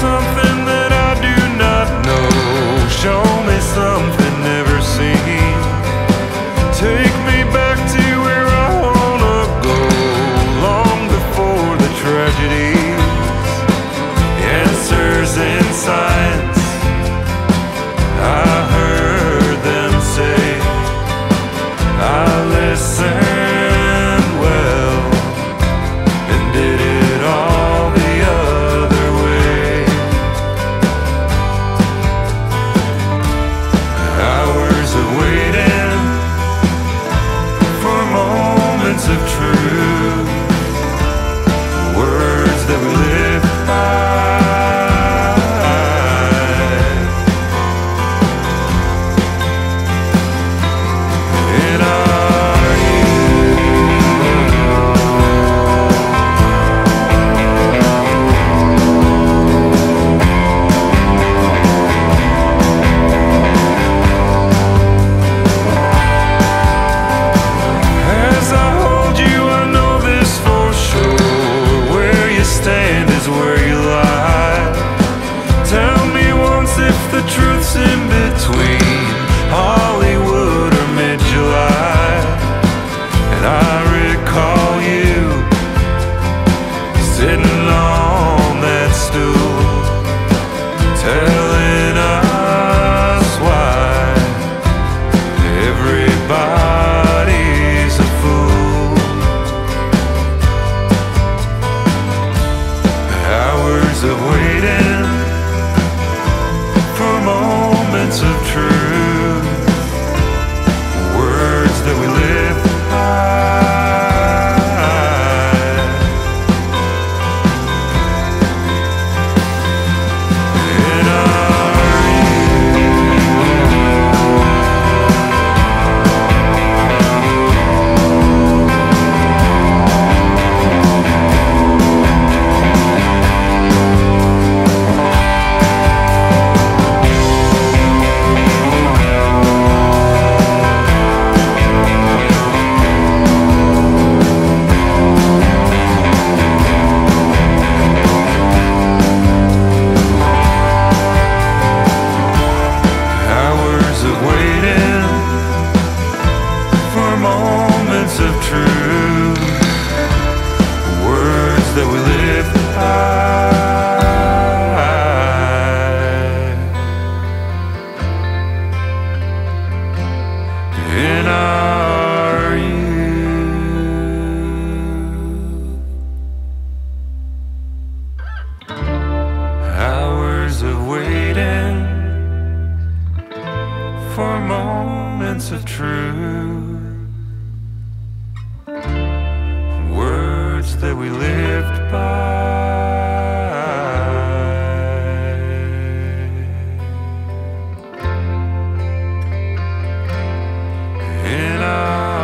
something that I do not know. Show me something never seen. Take me back to where I wanna go, long before the tragedies. Answers inside. through body's a fool. Hours of waiting moments of truth. Words that we lived by. In our